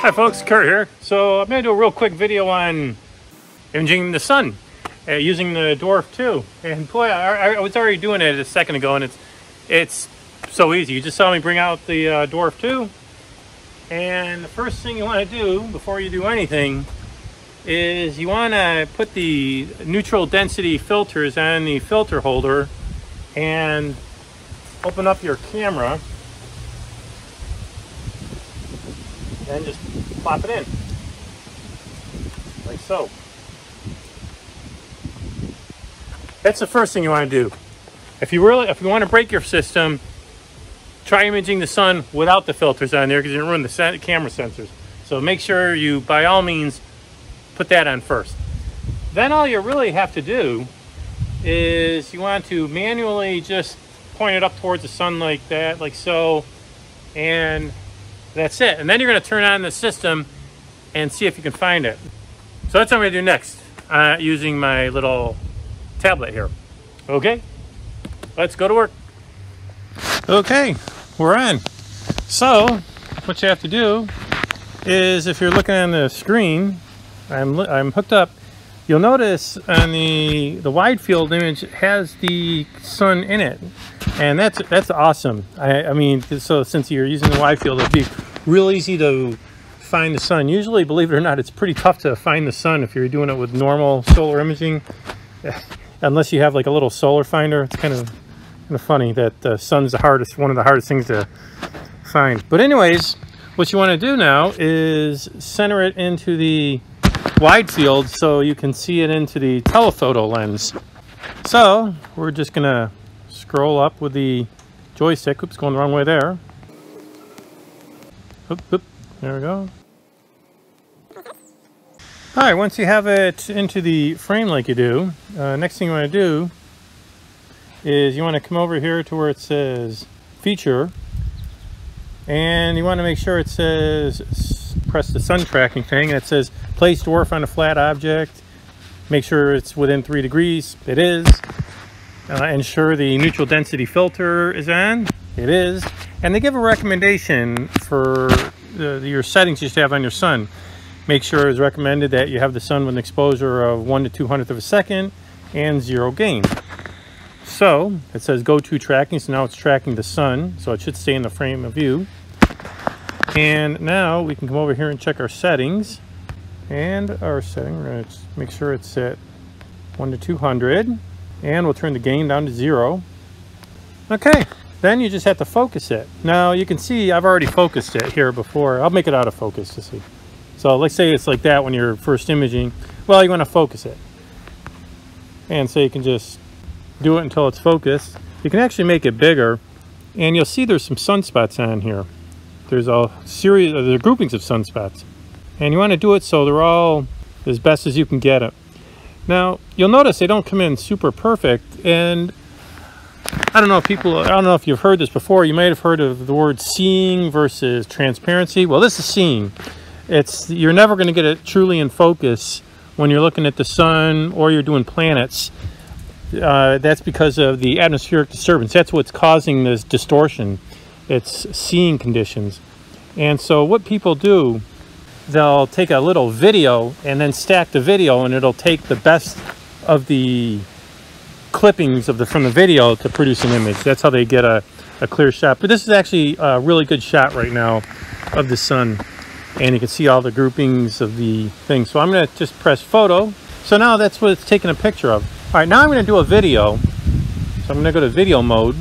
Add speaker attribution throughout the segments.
Speaker 1: Hi folks, Kurt here. So I'm to do a real quick video on imaging the sun uh, using the Dwarf 2. And boy, I, I, was already doing it a second ago and it's it's so easy. You just saw me bring out the uh, Dwarf 2. And the first thing you want to do before you do anything is you want to put the neutral density filters on the filter holder and open up your camera and just plop it in like so. That's the first thing you want to do. If you really, if you want to break your system, try imaging the sun without the filters on there because you're ruin the camera sensors. So make sure you, by all means, put that on first. Then all you really have to do is you want to manually just point it up towards the sun like that, like so, and that's it. And then you're going to turn on the system and see if you can find it. So that's what I'm to do next uh, using my little tablet here. Okay, let's go to work. Okay, we're on. So what you have to do is if you're looking on the screen, I'm, I'm hooked up. You'll notice on the, the wide field image has the sun in it. And that's that's awesome. I, I mean, so since you're using the wide field, it'd be real easy to find the sun. Usually, believe it or not, it's pretty tough to find the sun if you're doing it with normal solar imaging. Unless you have like a little solar finder, it's kind of kind of funny that the sun's the hardest, one of the hardest things to find. But anyways, what you want to do now is center it into the wide field so you can see it into the telephoto lens. So we're just gonna scroll up with the joystick. Oops, going the wrong way there. Oop, oop. There we go. All right, once you have it into the frame like you do, uh, next thing you want to do is you want to come over here to where it says feature and you want to make sure it says press the sun tracking thing and it says place dwarf on a flat object. Make sure it's within three degrees. It is. Uh, ensure the neutral density filter is on. It is and they give a recommendation for the, your settings you should have on your sun. Make sure it's recommended that you have the sun with an exposure of 1 to 200th of a second and zero gain. So it says go to tracking, so now it's tracking the sun, so it should stay in the frame of view. And now we can come over here and check our settings. And our setting, we're going to make sure it's at 1 to 200. And we'll turn the gain down to zero. Okay, then you just have to focus it. Now you can see I've already focused it here before. I'll make it out of focus to see. So let's say it's like that when you're first imaging. Well, you want to focus it. And so you can just do it until it's focused. You can actually make it bigger and you'll see there's some sunspots on here. There's a series, uh, of the groupings of sunspots. And you want to do it so they're all as best as you can get it. Now, you'll notice they don't come in super perfect and I don't know if people, I don't know if you've heard this before. You might have heard of the word seeing versus transparency. Well, this is seeing. It's You're never going to get it truly in focus when you're looking at the sun or you're doing planets. Uh, that's because of the atmospheric disturbance. That's what's causing this distortion. It's seeing conditions. And so what people do, they'll take a little video and then stack the video and it'll take the best of the clippings of the from the video to produce an image. That's how they get a, a clear shot. But this is actually a really good shot right now of the sun. And you can see all the groupings of the thing. So I'm going to just press photo. So now that's what it's taking a picture of. All right, now I'm going to do a video. So I'm going to go to video mode.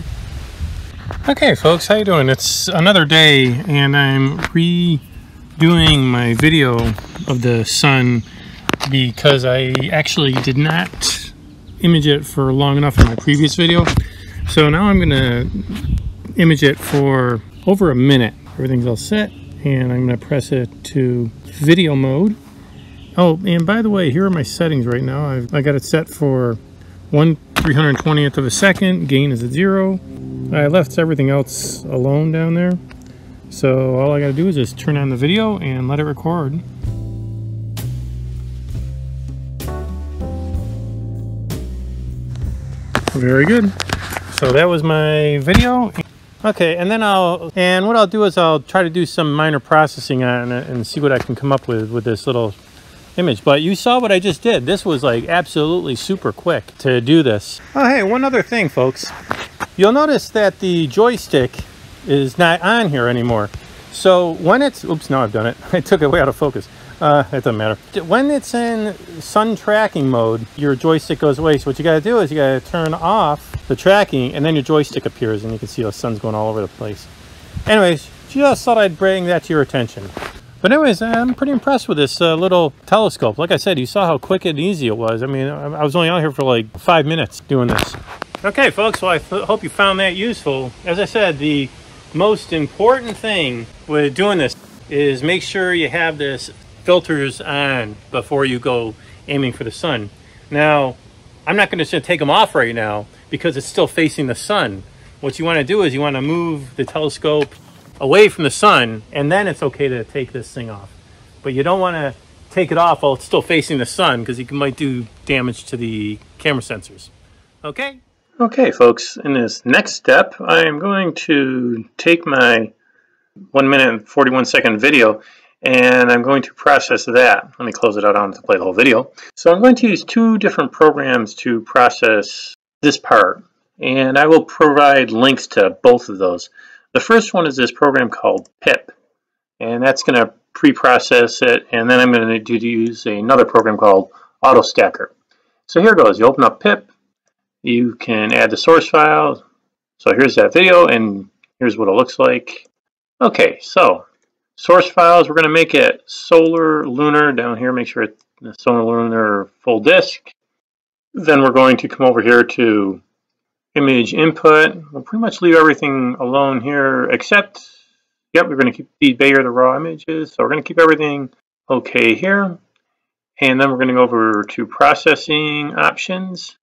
Speaker 1: Okay, folks, how you doing? It's another day, and I'm redoing my video of the sun because I actually did not image it for long enough in my previous video. So now I'm gonna image it for over a minute. Everything's all set and I'm gonna press it to video mode. Oh, and by the way, here are my settings right now. I've, I got it set for 1 320th of a second, gain is a zero. I left everything else alone down there. So all I gotta do is just turn on the video and let it record. Very good. So that was my video. Okay, and then I'll, and what I'll do is I'll try to do some minor processing on it and see what I can come up with with this little image. But you saw what I just did. This was like absolutely super quick to do this. Oh, hey, one other thing, folks. You'll notice that the joystick is not on here anymore. So when it's, oops, now I've done it. I took it way out of focus. Uh, it doesn't matter. When it's in sun tracking mode, your joystick goes away. So what you gotta do is you gotta turn off the tracking and then your joystick appears and you can see the sun's going all over the place. Anyways, just thought I'd bring that to your attention. But anyways, I'm pretty impressed with this uh, little telescope. Like I said, you saw how quick and easy it was. I mean, I was only out here for like five minutes doing this. Okay, folks, well, I hope you found that useful. As I said, the most important thing with doing this is make sure you have this filters on before you go aiming for the sun. Now, I'm not going to take them off right now because it's still facing the sun. What you want to do is you want to move the telescope away from the sun, and then it's okay to take this thing off. But you don't want to take it off while it's still facing the sun because it might do damage to the camera sensors. Okay? Okay, folks, in this next step, I am going to take my 1 minute and 41 second video and I'm going to process that. Let me close it out on to play the whole video. So I'm going to use two different programs to process this part, and I will provide links to both of those. The first one is this program called PIPP, and that's going to pre-process it, and then I'm going to use another program called AutoStakkert. So here goes. You open up PIPP, you can add the source file. So here's that video, and here's what it looks like. Okay, so source files, we're going to make it solar lunar down here, make sure it's solar lunar full disk. Then we're going to come over here to image input. We'll pretty much leave everything alone here except, yep, we're going to keep these bigger the raw images. So we're going to keep everything okay here. And then we're going to go over to processing options.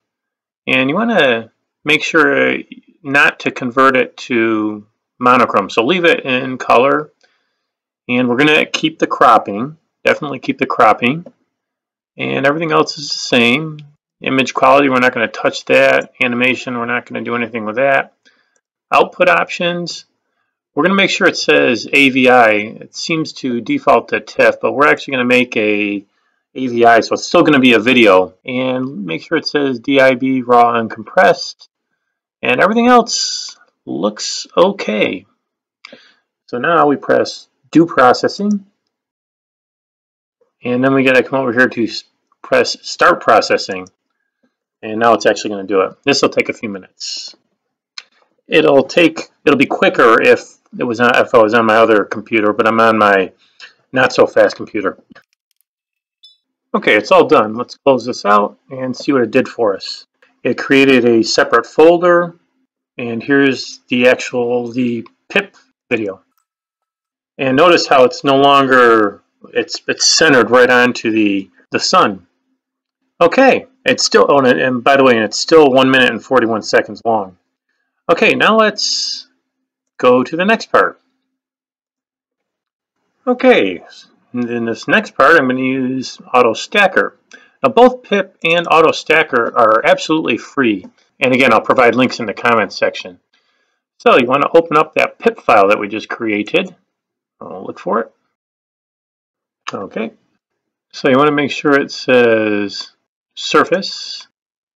Speaker 1: And you want to make sure not to convert it to monochrome. So leave it in color. And we're going to keep the cropping. Definitely keep the cropping. And everything else is the same. Image quality, we're not going to touch that. Animation, we're not going to do anything with that. Output options, we're going to make sure it says AVI. It seems to default to TIFF, but we're actually going to make a AVI, so it's still going to be a video. And make sure it says DIB, raw, and compressed. And everything else looks okay. So now we press do processing. And then we got to come over here to press start processing. And now it's actually going to do it. This will take a few minutes. It'll take, it'll be quicker if it was not, if I was on my other computer, but I'm on my not so fast computer. Okay, it's all done. Let's close this out and see what it did for us. It created a separate folder, and here's the actual, the PIPP video. And notice how it's no longer, it's, it's centered right onto the, the sun. Okay, it's still, oh, and by the way, it's still 1 minute and 41 seconds long. Okay, now let's go to the next part. Okay, in this next part, I'm going to use AutoStakkert. Now, both PIPP and AutoStakkert are absolutely free. And again, I'll provide links in the comments section. So you want to open up that PIPP file that we just created. I'll look for it. Okay. So you want to make sure it says surface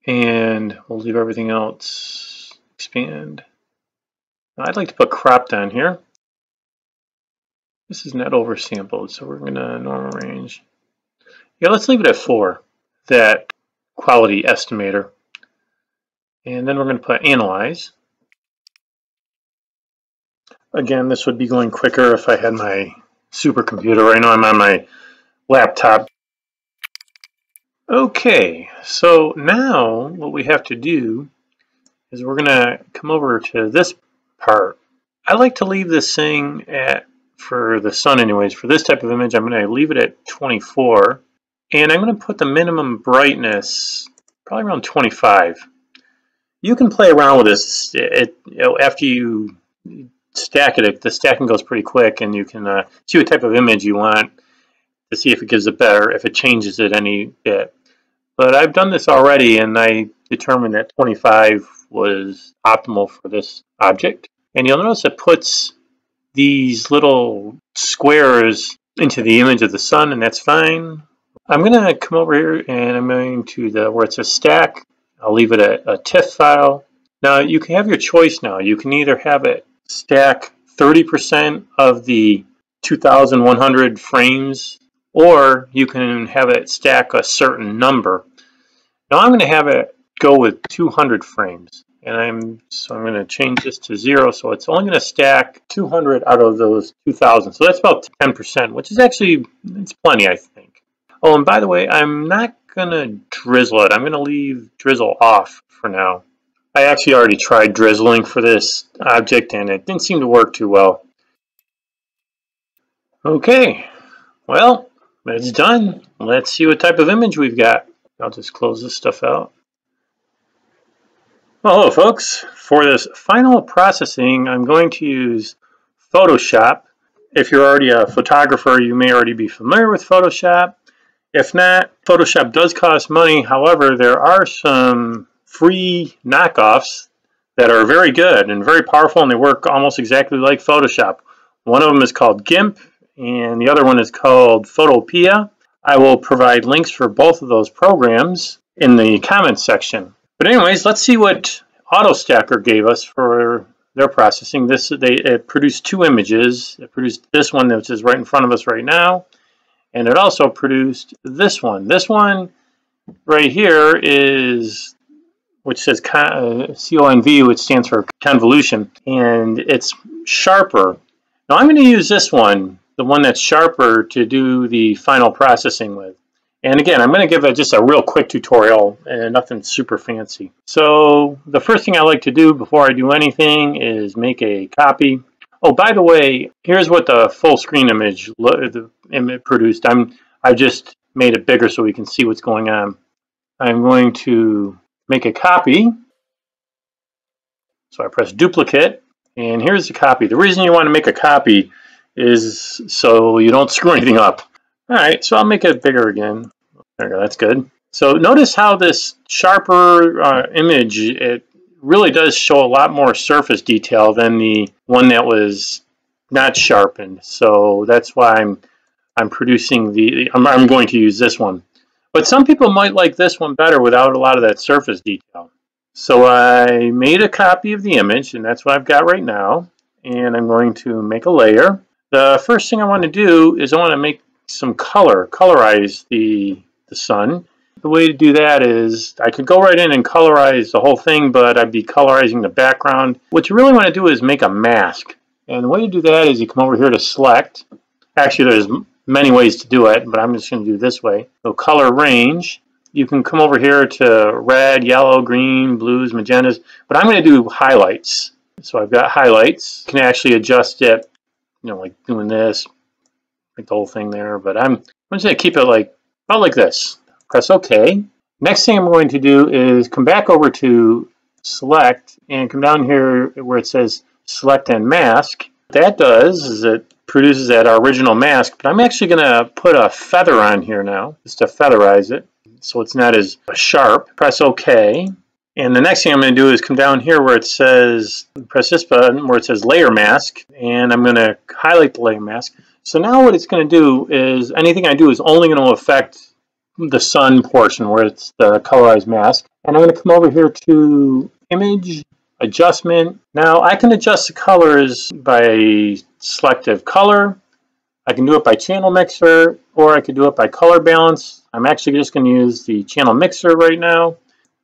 Speaker 1: and we'll leave everything else expand. I'd like to put crop down here. This is not oversampled, so we're to normal range. Yeah, let's leave it at 4, that quality estimator. And then we're going to put analyze. Again, this would be going quicker if I had my supercomputer. Right now I'm on my laptop Okay, so now what we have to do is we're going to come over to this part. I like to leave this thing at, for the sun anyways, for this type of image, I'm going to leave it at 24. And I'm going to put the minimum brightness probably around 25. You can play around with this. It, after you stack it, the stacking goes pretty quick and you can uh, see what type of image you want to see if it gives it better, if it changes it any bit. But I've done this already and I determined that 25 was optimal for this object. And you'll notice it puts these little squares into the image of the sun, and that's fine. I'm going to come over here and I'm going to the where it says stack. I'll leave it a, a TIFF file. Now you can have your choice now. You can either have it stack 30% of the 2100 frames or you can have it stack a certain number. Now I'm going to have it go with 200 frames and I'm so I'm going to change this to zero so it's only going to stack 200 out of those 2000 so that's about 10% which is actually it's plenty I think. Oh and by the way I'm not going to drizzle it. I'm going to leave drizzle off for now I actually already tried drizzling for this object and it didn't seem to work too well okay well it's done let's see what type of image we've got I'll just close this stuff out well, hello folks. For this final processing, I'm going to use Photoshop. If you're already a photographer, you may already be familiar with Photoshop. If not, Photoshop does cost money. However, there are some free knockoffs that are very good and very powerful, and they work almost exactly like Photoshop. One of them is called GIMP, and the other one is called Photopea. I will provide links for both of those programs in the comments section. But anyways, let's see what AutoStakkert gave us for their processing. This they it produced two images. It produced this one, which is right in front of us right now, and it also produced this one. This one right here is which says CONV, uh, which stands for convolution, and it's sharper. Now I'm going to use this one, the one that's sharper, to do the final processing with. And again, I'm going to give a, just a real quick tutorial and nothing super fancy. So the first thing I like to do before I do anything is make a copy. Oh, by the way, here's what the full screen image the image produced. I'm I just made it bigger so we can see what's going on. I'm going to make a copy. So I press duplicate, and here's the copy. The reason you want to make a copy is so you don't screw anything up. All right, so I'll make it bigger again. There we go, that's good. So notice how this sharper uh, image, it really does show a lot more surface detail than the one that was not sharpened. So that's why I'm I'm producing the, I'm, I'm going to use this one. But some people might like this one better without a lot of that surface detail. So I made a copy of the image, and that's what I've got right now. And I'm going to make a layer. The first thing I want to do is I want to make some color, colorize the, the sun. The way to do that is I could go right in and colorize the whole thing, but I'd be colorizing the background. What you really want to do is make a mask. And the way to do that is you come over here to select. Actually, there's many ways to do it, but I'm just going to do this way. So color range. You can come over here to red, yellow, green, blues, magentas, but I'm going to do highlights. So I've got highlights. You can actually adjust it, you know, like doing this, like the whole thing there, but I'm, I'm just going to keep it like about like this. Press OK. Next thing I'm going to do is come back over to select and come down here where it says select and mask. What that does is it produces that original mask, but I'm actually going to put a feather on here now just to featherize it so it's not as sharp. Press OK. And the next thing I'm going to do is come down here where it says, press this button where it says layer mask, and I'm going to highlight the layer mask. So now what it's going to do is anything I do is only going to affect the sun portion where it's the colorized mask. And I'm going to come over here to image, adjustment. Now I can adjust the colors by selective color. I can do it by channel mixer or I could do it by color balance. I'm actually just going to use the channel mixer right now.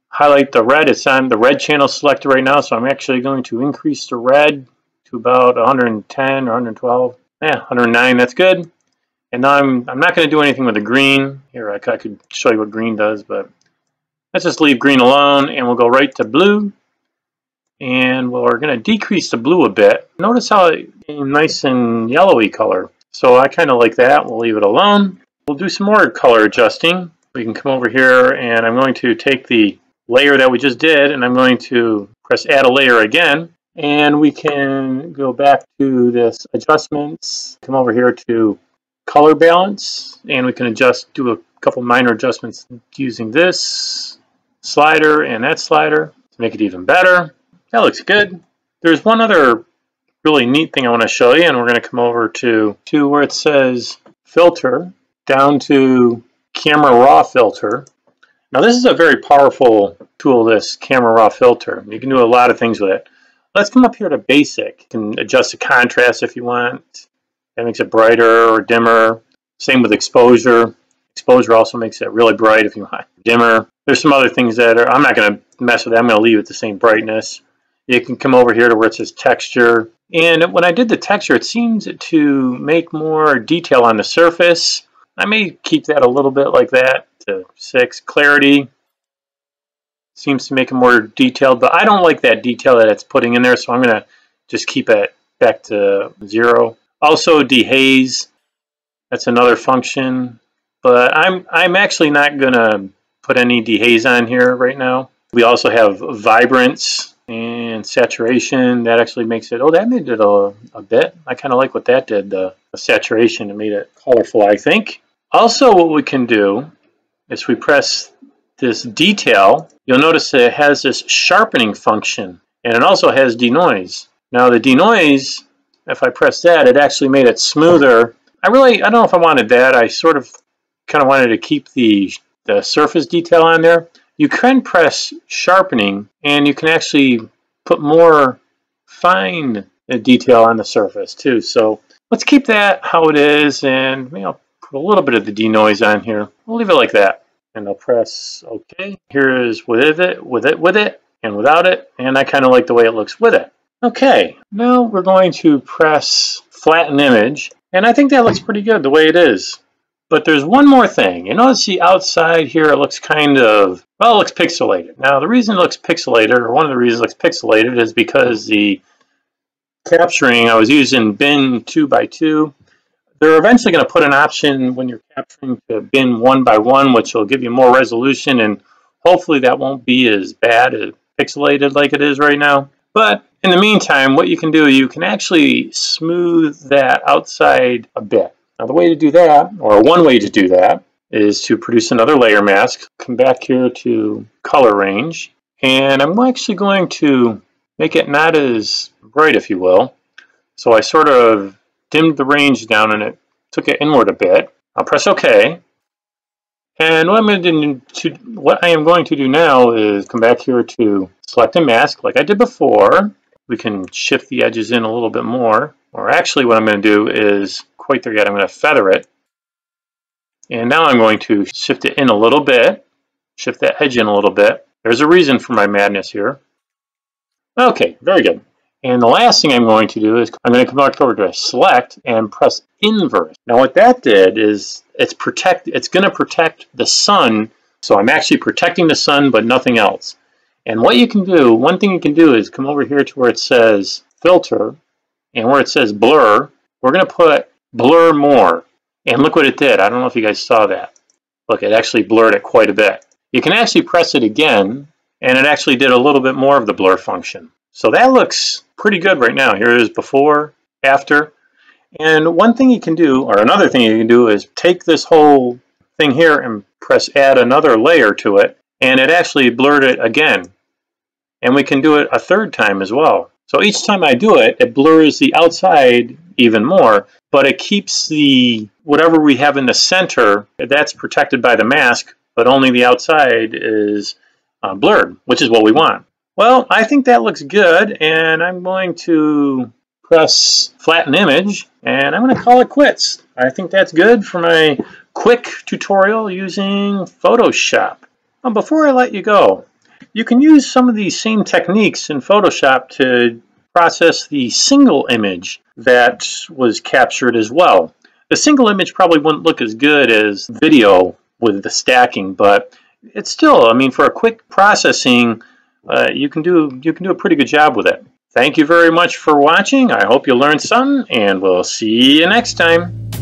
Speaker 1: Highlight the red. It's on the red channel selected right now, so I'm actually going to increase the red to about 110 or 112. Yeah, 109, that's good. And now I'm, I'm not going to do anything with the green. Here, I, I could show you what green does, but let's just leave green alone, and we'll go right to blue. And we're going to decrease the blue a bit. Notice how it nice and yellowy color. So I kind of like that. We'll leave it alone. We'll do some more color adjusting. We can come over here, and I'm going to take the layer that we just did, and I'm going to press add a layer again. And we can go back to this adjustments, come over here to color balance, and we can adjust, do a couple minor adjustments using this slider and that slider to make it even better. That looks good. There's one other really neat thing I want to show you, and we're going to come over to, to where it says filter, down to camera raw filter. Now this is a very powerful tool, this camera raw filter. You can do a lot of things with it. Let's come up here to basic. You can adjust the contrast if you want. That makes it brighter or dimmer. Same with exposure. Exposure also makes it really bright if you want dimmer. There's some other things that are, I'm not going to mess with that. I'm going to leave it the same brightness. You can come over here to where it says texture. And when I did the texture, it seems to make more detail on the surface. I may keep that a little bit like that to 6. Clarity seems to make it more detailed, but I don't like that detail that it's putting in there, so I'm going to just keep it back to 0. Also dehaze, that's another function, but I'm, I'm actually not going to put any dehaze on here right now. We also have vibrance and saturation. That actually makes it, oh, that made it a, a bit. I kind of like what that did, the, the saturation. It made it colorful, I think. Also, what we can do is we press this detail, you'll notice that it has this sharpening function, and it also has denoise. Now the denoise, if I press that, it actually made it smoother. I really, I don't know if I wanted that. I sort of kind of wanted to keep the, the surface detail on there. You can press sharpening, and you can actually put more fine detail on the surface too. So let's keep that how it is, and know, put a little bit of the denoise on here. We'll leave it like that and I'll press OK. Here is with it, with it, with it, and without it, and I kind of like the way it looks with it. Okay, now we're going to press flatten image, and I think that looks pretty good the way it is. But there's one more thing. You notice the outside here, it looks kind of, well, it looks pixelated. Now, the reason it looks pixelated, or one of the reasons it looks pixelated, is because the capturing, I was using bin 2 by 2 they're eventually going to put an option when you're capturing to bin one by one, which will give you more resolution, and hopefully that won't be as bad as pixelated like it is right now. But in the meantime, what you can do, you can actually smooth that outside a bit. Now the way to do that, or one way to do that, is to produce another layer mask. Come back here to color range, and I'm actually going to make it not as bright, if you will. So I sort of dimmed the range down and it took it inward a bit. I'll press OK. And what I'm going to, do, to, what I am going to do now is come back here to select a mask like I did before. We can shift the edges in a little bit more. Or actually what I'm going to do is, quite there yet, I'm going to feather it. And now I'm going to shift it in a little bit, shift that edge in a little bit. There's a reason for my madness here. Okay, very good. And the last thing I'm going to do is I'm going to come back over to select and press invert. Now what that did is it's protect it's going to protect the sun. So I'm actually protecting the sun but nothing else. And what you can do, one thing you can do is come over here to where it says filter and where it says blur, we're going to put blur more. And look what it did. I don't know if you guys saw that. Look, it actually blurred it quite a bit. You can actually press it again and it actually did a little bit more of the blur function. So that looks pretty good right now. Here it is before, after. And one thing you can do, or another thing you can do is take this whole thing here and press add another layer to it, and it actually blurred it again. And we can do it a third time as well. So each time I do it, it blurs the outside even more, but it keeps the, whatever we have in the center, that's protected by the mask, but only the outside is uh, blurred, which is what we want. Well, I think that looks good, and I'm going to press flatten image, and I'm going to call it quits. I think that's good for my quick tutorial using Photoshop. Well, before I let you go, you can use some of these same techniques in Photoshop to process the single image that was captured as well. The single image probably wouldn't look as good as video with the stacking, but it's still, I mean, for a quick processing, uh, you can do you can do a pretty good job with it. Thank you very much for watching. I hope you learned something, and we'll see you next time.